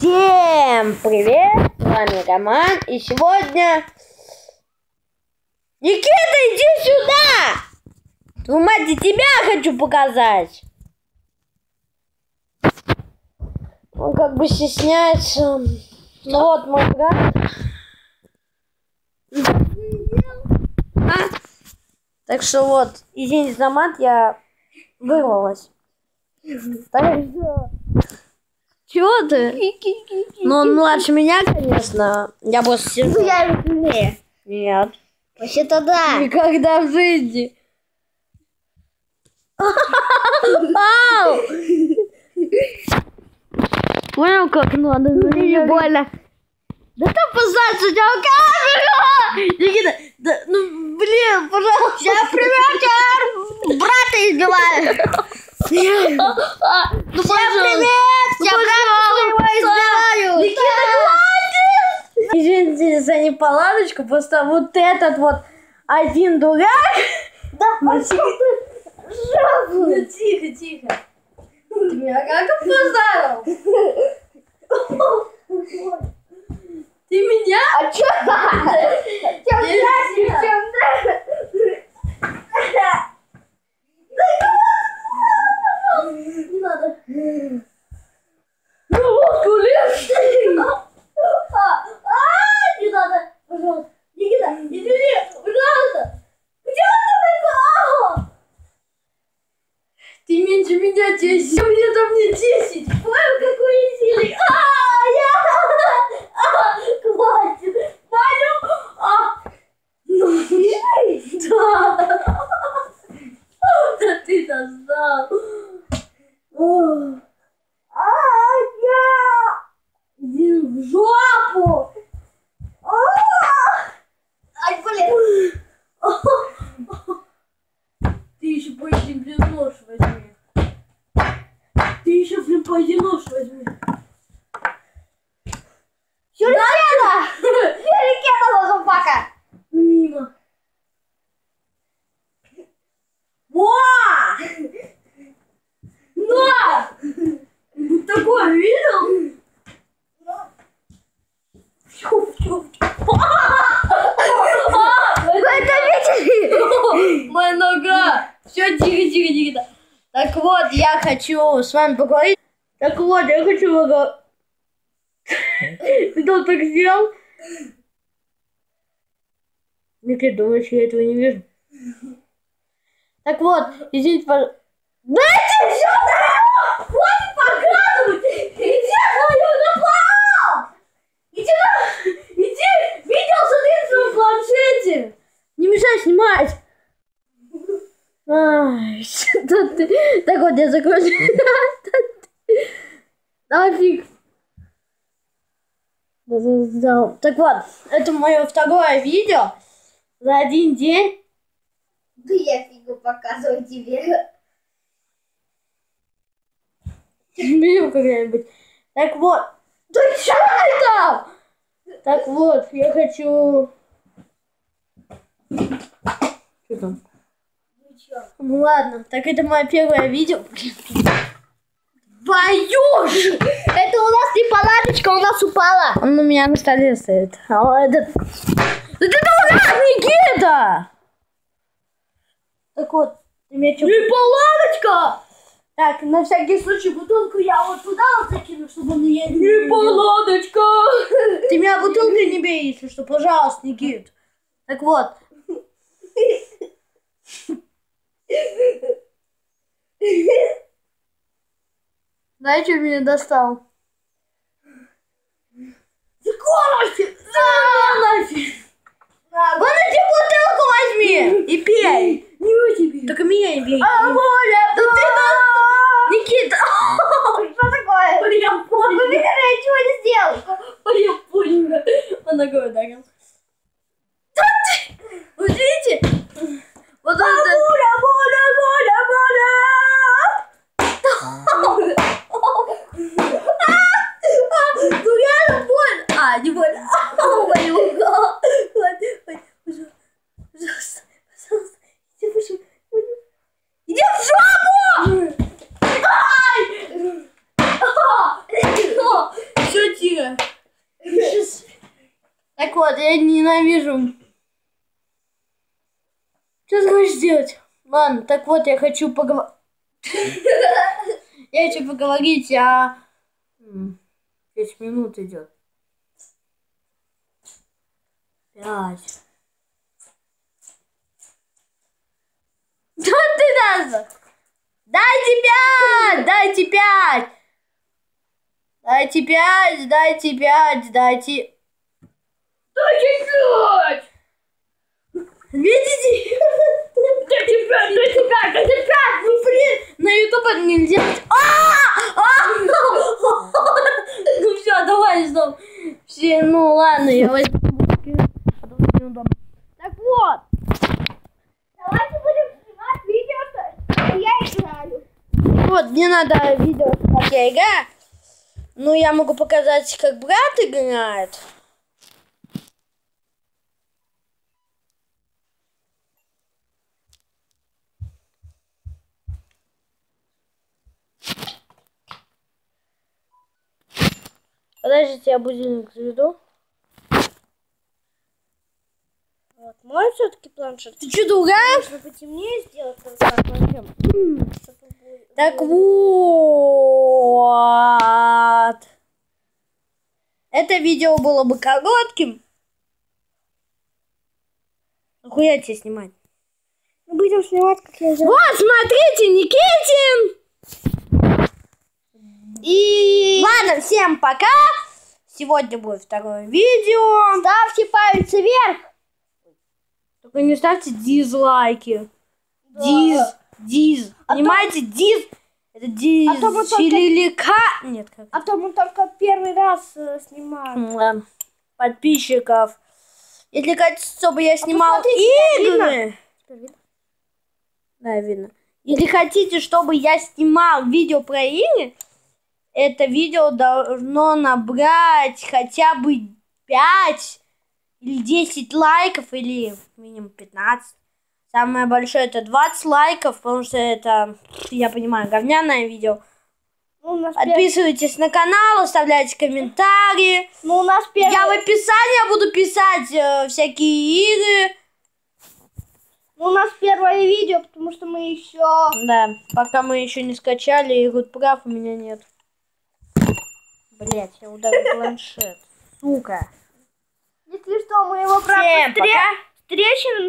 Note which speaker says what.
Speaker 1: Всем привет! С вами Роман. И сегодня... Никита, иди сюда! Твою мать, я тебя хочу показать. Он как бы стесняется. Ну вот мой брат. А? Так что вот, извините за мат, я вырвалась. Так что... Чего ты? Ну, он младше меня, конечно. Я просто сижу.
Speaker 2: Ну, я сильнее.
Speaker 1: Нет.
Speaker 2: Вообще-то да.
Speaker 1: Никогда в жизни. Ау! Понял, как надо?
Speaker 2: Мне больно.
Speaker 1: Да там позаться, у тебя камера! Никита, да, ну, блин, пожалуйста.
Speaker 2: Я привет, брата избиваю.
Speaker 1: Ну,
Speaker 2: Всем привет! Я брата своего избиваю.
Speaker 1: Никита, Неполадочку, просто вот этот вот один дурак.
Speaker 2: Да пошел ты.
Speaker 1: Ну тихо, тихо. Ты меня как опоздал? Ты меня?
Speaker 2: А чё? Не надо.
Speaker 1: Ну вот, кулин.
Speaker 2: А, а, не надо. Пожалуйста. Никита, извини, пожалуйста. Почему ты такой?
Speaker 1: Ты меньше меня 10, а мне там не 10.
Speaker 2: Понял, какой сильный? А, я! А, хватит! Понял? А,
Speaker 1: Ну, да. Да ты достал. Ох.
Speaker 2: а, я!
Speaker 1: Иди в жопу.
Speaker 2: А! Ай, блин!
Speaker 1: Ты еще пойди, блин, нож возьми. Ты еще, блин, пойди нож возьми.
Speaker 2: Сюрикена! Сюрикена, лазумпака!
Speaker 1: Мимо.
Speaker 2: Во!
Speaker 1: На! Вот такое видел? Фью, фью, фью.
Speaker 2: Вы это видели?
Speaker 1: Моя нога. Все, тихо, тихо, тихо. Так вот, я хочу с вами поговорить. Так вот, я хочу поговорить. Ты тут так сделал? Никита, думаешь, я этого не вижу? Так вот, извините, пожалуйста.
Speaker 2: Дайте сюда! Хватит показывать! Иди твою напал! Иди на...
Speaker 1: Иди, видел, смотри на своем планшете. Не мешай снимать. Ай, что я закончил. Нафиг. Так вот, это мое второе видео за один день.
Speaker 2: Да я фигу показываю тебе.
Speaker 1: Видел когда-нибудь? Так вот. Да что там? Так вот, я хочу... Что там?
Speaker 2: Ну
Speaker 1: ладно, так это мое первое видео. Боюсь!
Speaker 2: Это у нас не палаточка, у нас упала.
Speaker 1: Он у меня на столе стоит. А этот... Это дурак, Никита! Так вот, ты меня что...
Speaker 2: Не палаточка!
Speaker 1: Так, на всякий случай бутылку я вот туда вот закину, чтобы он ее не...
Speaker 2: Не палаточка!
Speaker 1: Ты меня бутылкой не бей, если что, пожалуйста, Никит. Так вот. Знаете, что меня достал?
Speaker 2: Скорость!
Speaker 1: нафиг! Вон эти бутылку возьми и пей.
Speaker 2: Не тебе.
Speaker 1: Только меня не бей.
Speaker 2: А, Воля,
Speaker 1: Да ты Никита!
Speaker 2: Что такое?
Speaker 1: Я
Speaker 2: Вы
Speaker 1: понял.
Speaker 2: видели, я ничего не сделал.
Speaker 1: Я понял. Он ногой ударил. Да ты! Вот видите? Вот это...
Speaker 2: Воля, воля, воля, воля.
Speaker 1: Ну реально больно. А, не больно. А, больно. Вот, вот, пожалуйста, пожалуйста, пожалуйста. Иди, пожалуйста. Иди в жопу! Ай! Все,
Speaker 2: Тихо. Так вот, я ненавижу. Что ты хочешь сделать? Ладно, так вот, я хочу поговорить. Я хочу поговорить. М, Пять минут идет. Пять. Что ты даже? Дайте пять! Дайте пять! Дайте пять, дайте пять, дайте... Дайте пять! Видите? Дайте пять, дайте пять, дайте пять! Ну, блин, на ютуб это нельзя. А! А! Ну все, давай, стоп. Все, ну ладно, я возьму. а. Так вот,
Speaker 3: Давайте будем снимать видео, я играю.
Speaker 1: вот, мне надо видео, как я играю. Ну, я могу показать, как брат играет. Подождите, я будильник заведу. Вот, мой все-таки планшет. Ты что, дурак?
Speaker 3: Нужно потемнее сделать,
Speaker 1: Так вот. Это видео было бы коротким. Нахуя тебе снимать?
Speaker 3: Мы будем снимать, как я сделаю.
Speaker 1: Вот, смотрите, Никитин! И... Ладно, всем пока. Сегодня будет второе видео.
Speaker 3: Ставьте палец вверх.
Speaker 1: Только не ставьте дизлайки. Диз, диз. Понимаете, диз. Это диз.
Speaker 3: А то мы только-.
Speaker 1: Нет, как?
Speaker 3: А то мы только первый раз э, снимаем.
Speaker 1: М, подписчиков. Если хотите, чтобы я снимал
Speaker 3: посмотрите, тебя
Speaker 1: игры... Да, видно. Если хотите, чтобы я снимал видео про игры, это видео должно набрать хотя бы 5 или 10 лайков, или минимум 15. Самое большое это 20 лайков, потому что это, я понимаю, говняное видео.
Speaker 3: Ну, у нас, пер-
Speaker 1: Подписывайтесь на канал, оставляйте комментарии.
Speaker 3: ну, у нас первый...
Speaker 1: Я в описании буду писать э, всякие игры.
Speaker 3: ну, у нас первое видео, потому что мы еще...
Speaker 1: Да, пока мы еще не скачали, и тут прав у меня нет. Блять, я ударил планшет. Сука.
Speaker 3: Если что, мы его, правда,
Speaker 1: Всем пока.
Speaker 3: встречи